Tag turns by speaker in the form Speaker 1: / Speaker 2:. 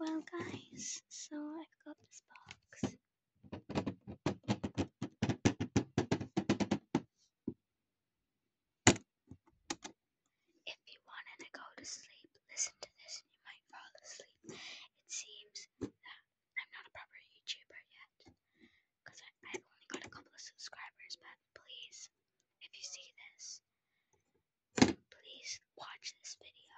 Speaker 1: Well guys, so I've got this box. If you wanted to go to sleep, listen to this and you might fall asleep. It seems that I'm not a proper YouTuber yet because I've only got a couple of subscribers, but please, if you see this, please watch this video.